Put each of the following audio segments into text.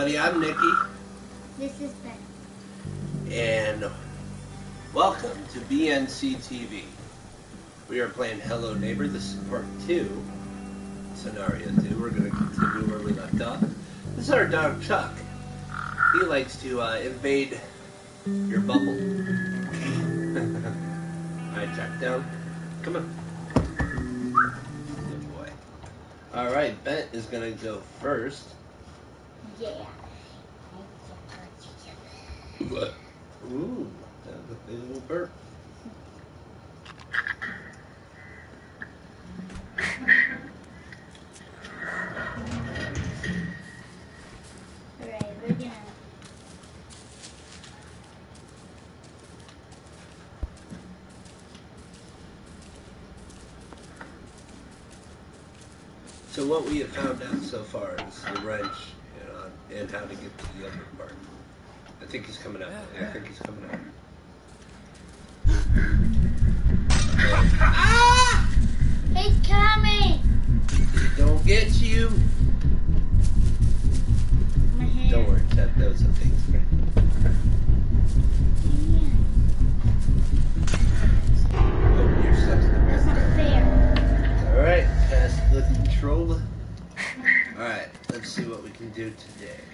everybody. I'm Nikki, This is Ben. and welcome to BNC TV. We are playing Hello Neighbor. This is part two, scenario two. We're going to continue where we left off. This is our dog Chuck. He likes to uh, invade your bubble. Alright, Chuck, down. Come on. Good boy. Alright, Bent is going to go first. Yeah. What? Ooh, that was a big little burp. Alright, we're gonna. So what we have found out so far is the wrench you know, and how to get to the other part. I think he's coming. Yeah, I think he's coming out. Ah! He's coming! Don't get you. Don't worry, Ted. Those are things. You're stuck in the That's not fair. All right, pass the controller. All right, let's see what we can do today.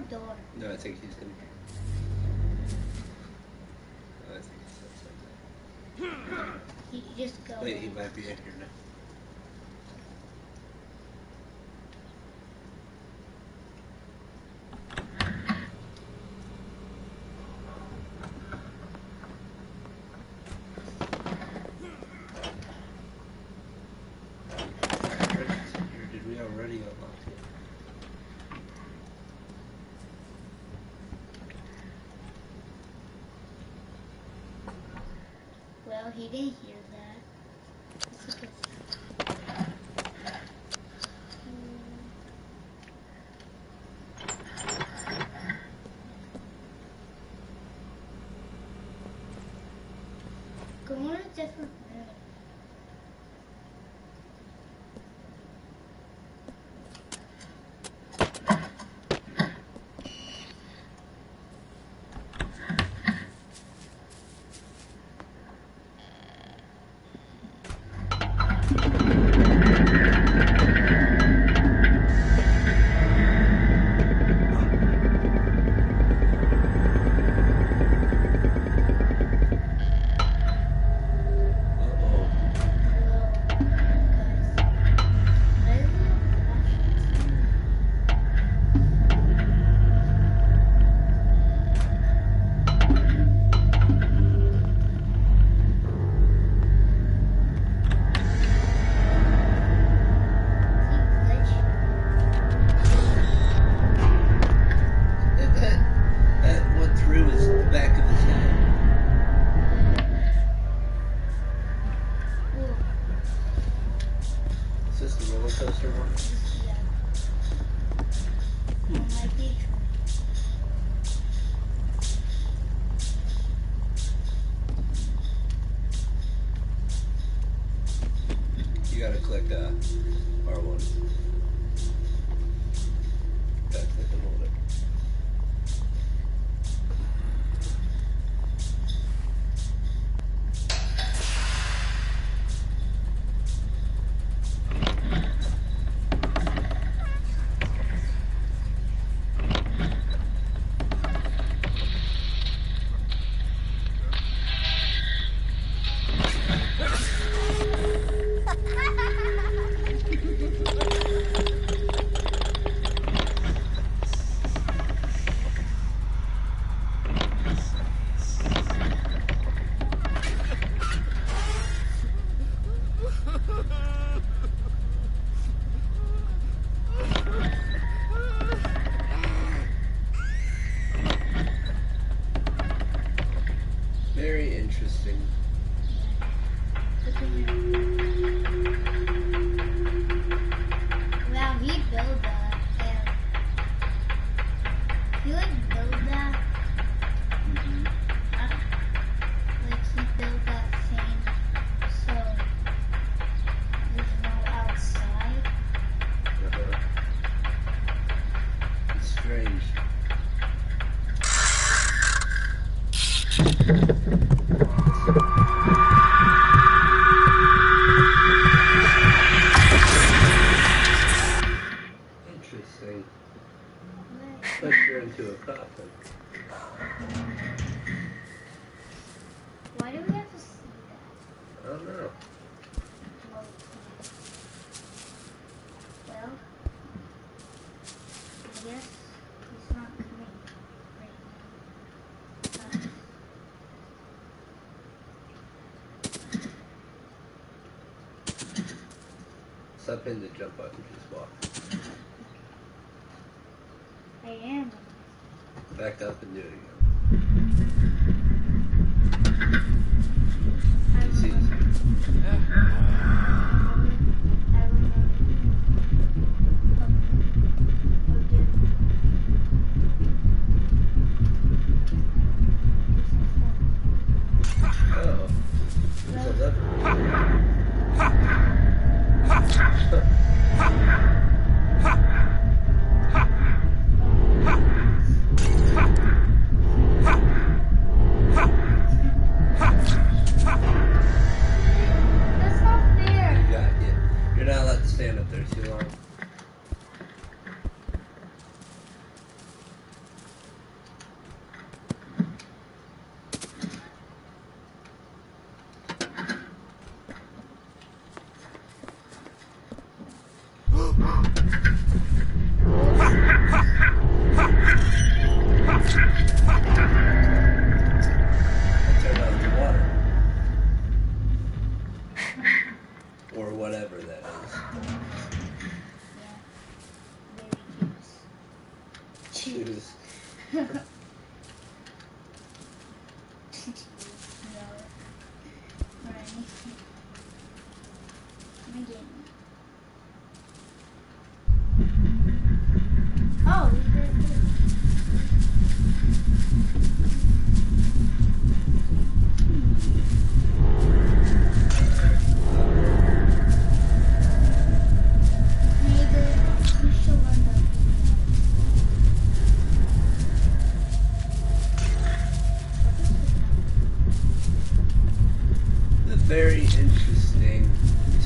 The door. No, I think he's in here. No, I think he's outside there. You just go. Wait, he might be in here now. Did we already unlock it? Well, he didn't hear that. That's a good sign. Go Back up and do it again. I He sees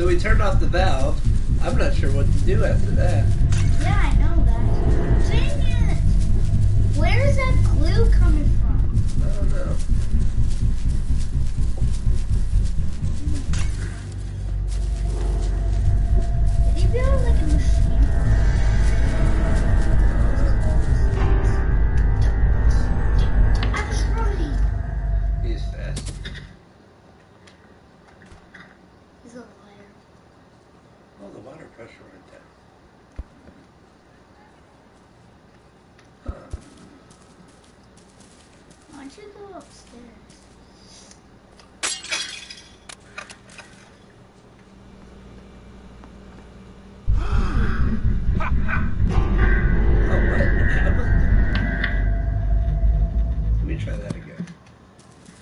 So we turned off the valve. I'm not sure what to do after that. Yeah, I know that. Dang it! Where is that glue coming from? I don't know. Go upstairs? Oh, what happened? Let me try that again.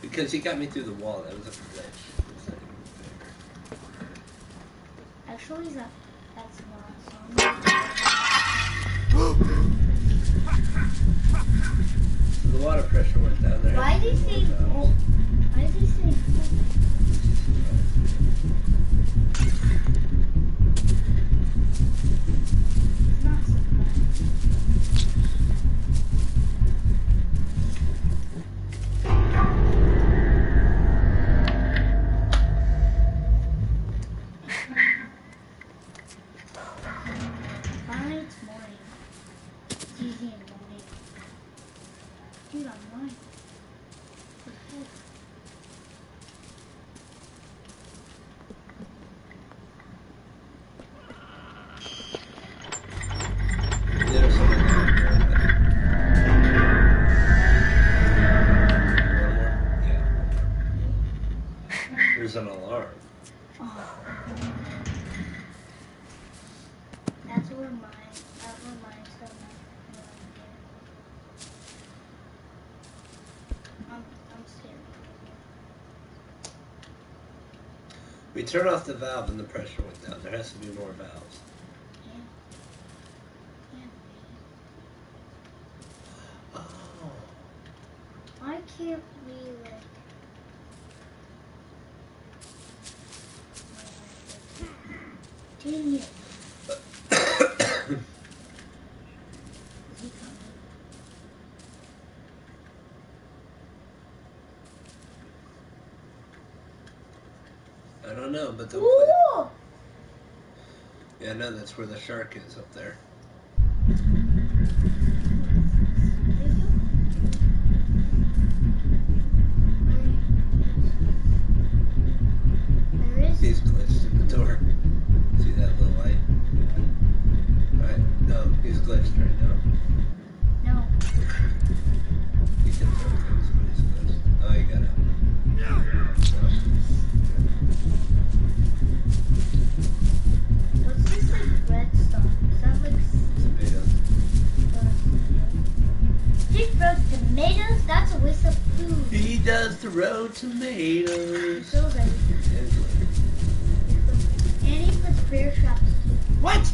Because he got me through the wall. That was a glitch. It's not even fair. Actually, that water pressure went down there. Why did he say We turned off the valve and the pressure went down. There has to be more valves. Yeah. Yeah. Oh. Why can't we like? Dang it! don't know, but. Ooh! Yeah, no, that's where the shark is up. There does throw tomatoes. So good. And. He puts bear traps too. What?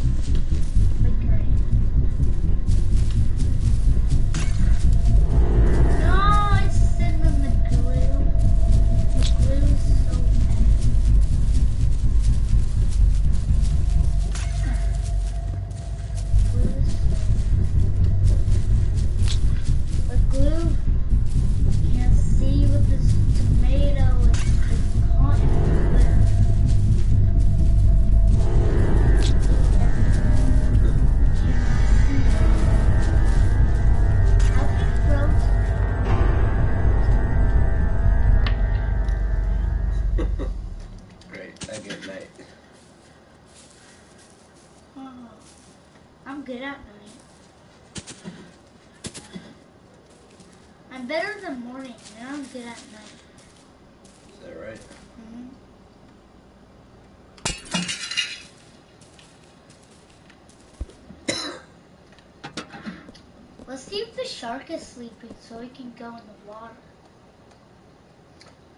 Shark is sleeping so we can go in the water.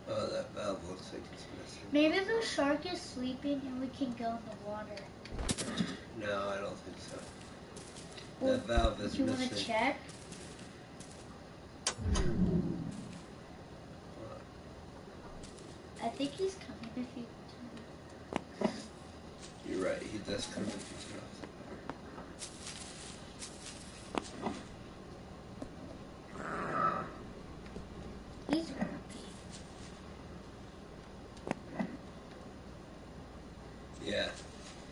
Oh, that valve looks like it's missing. Maybe the shark is sleeping and we can go in the water. No, I don't think so. Well, that valve is Do you want to missing. check? I think he's coming if you turn. You're right, he does come if he's not. He's grumpy. Yeah,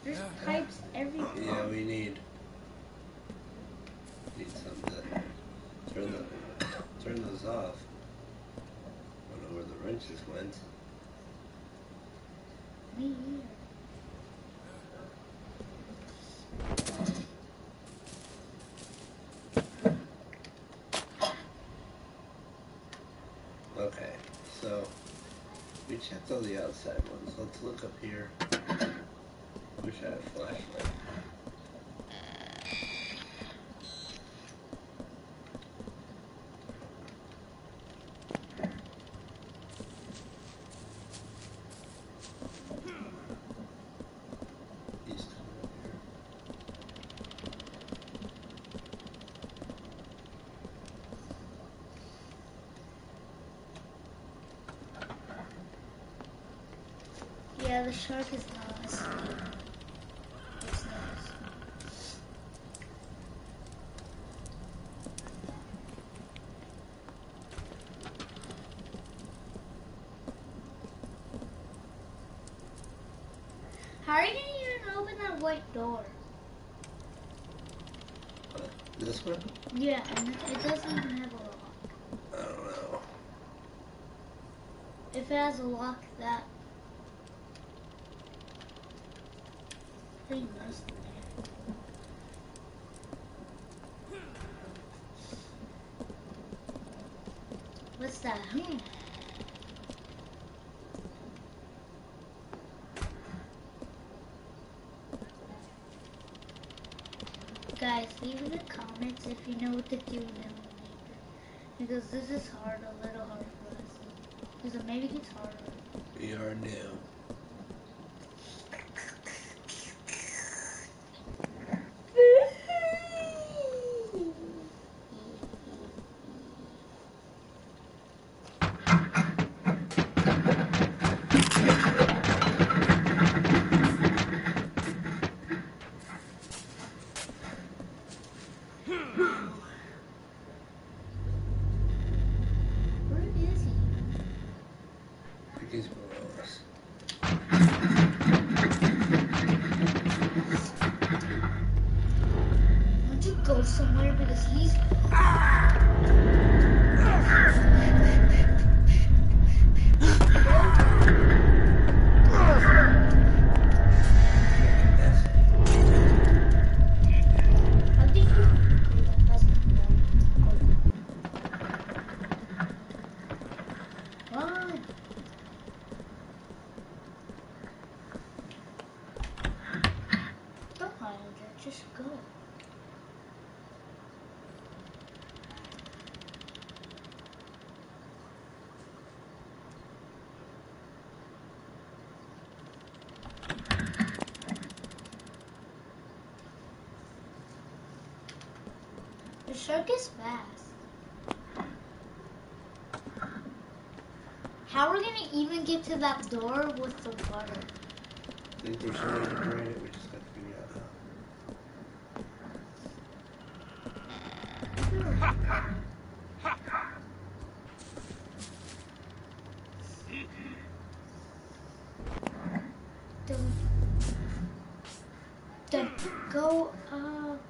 There's pipes everywhere. yeah, we need need some to turn the turn those off. I don't know where the wrenches went. Me either. Okay, so we checked all the outside ones. Let's look up here. Wish I had a flashlight. These two up here. Yeah, the shark is not asleep. It's not. How are you even open that white door? This one? Yeah, and it, it doesn't even have a lock. I don't know. If it has a lock, that there. What's that? Hmm. Guys, leave in the comments if you know what to do now. Because this is hard, a little hard for us. Because it maybe gets harder. We are new. Shark is fast. How are we gonna even get to that door with the water? I think there's some way to drain it. We just got to figure out how. Don't, don't go up.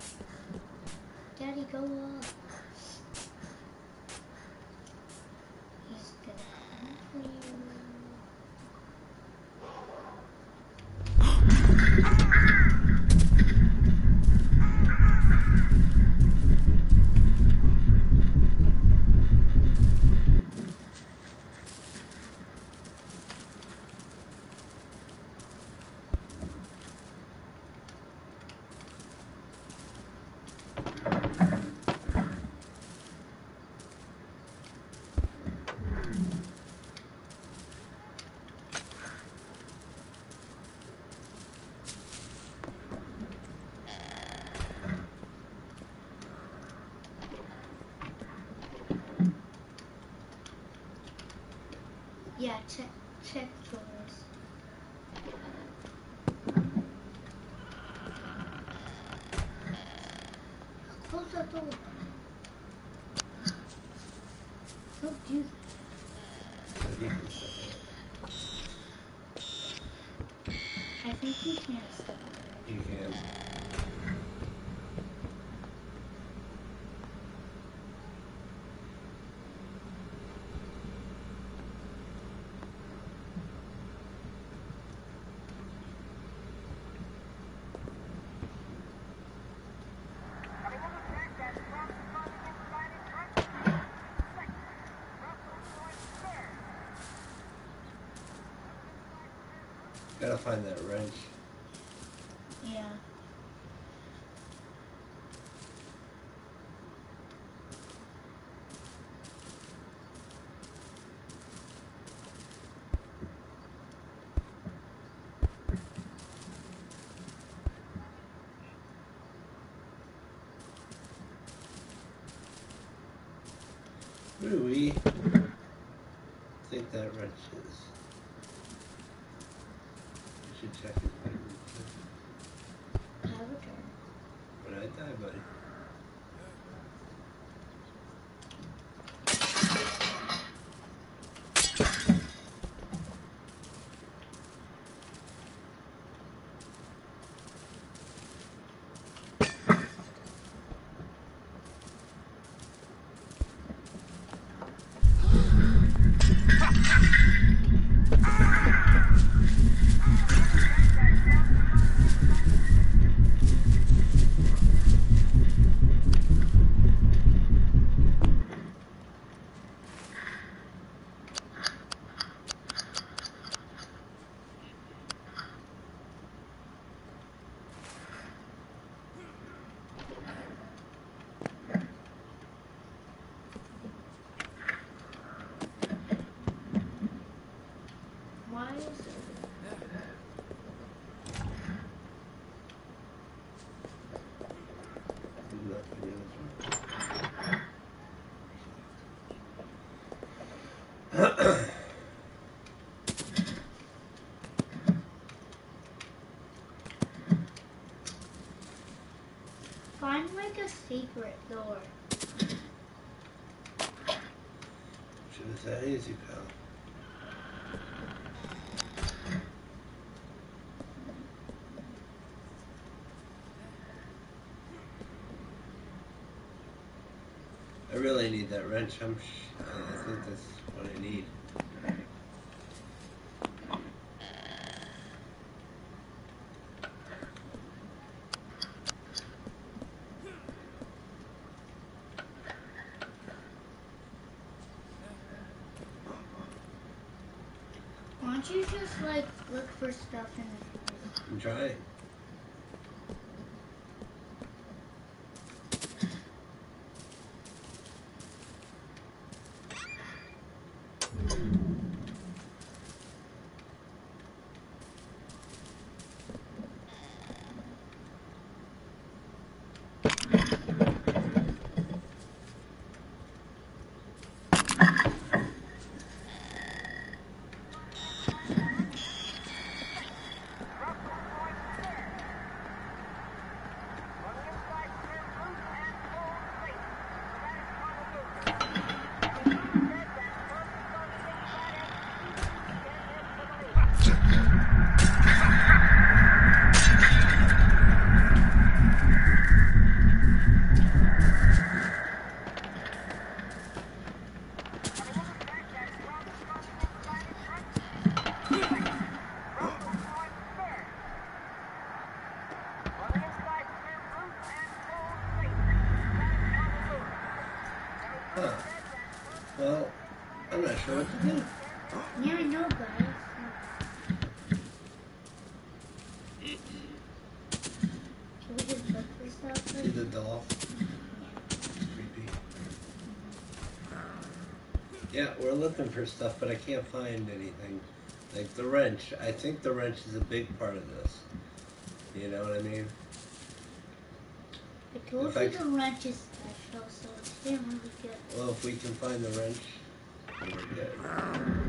Daddy, go up. He's gonna come for you. Yeah, check check drawers. Close that door. Don't do that. So you can set I think you can't stop it. You can. Gotta find that wrench. Yeah. Who do we think that wrench is? Should check his too. Have a turn. But I die, buddy. Secret door. Easy, pal. I really need that wrench. I'm. I think that's what I need. Why don't you just like look for stuff in the I'm trying. Huh. Well, I'm not sure what to do. Yeah, I know, guys. We just look for stuff? See the doll. Creepy. Yeah, we're looking for stuff, but I can't find anything. Like the wrench. I think the wrench is a big part of this. You know what I mean? I told you the wrench is special, so it's really good. Well, if we can find the wrench, then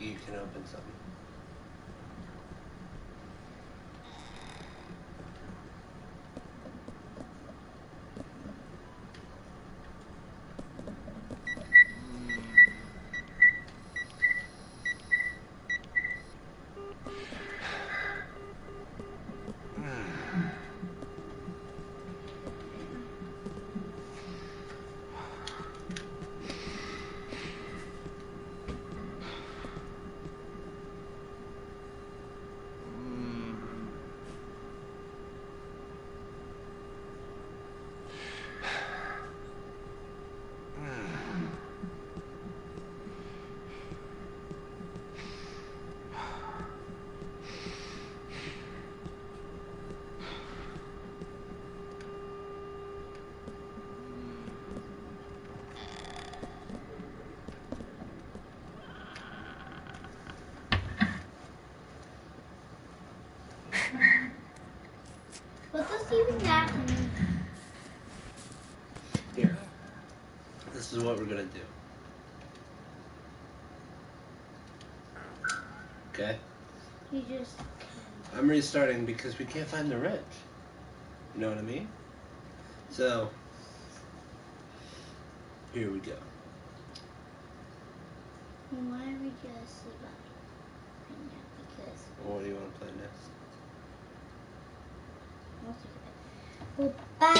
you can open something. Just I'm restarting because we can't find the wrench. You know what I mean? So, here we go. why are we just sleep right now? Because What do you want to play next? most of it. Well, bye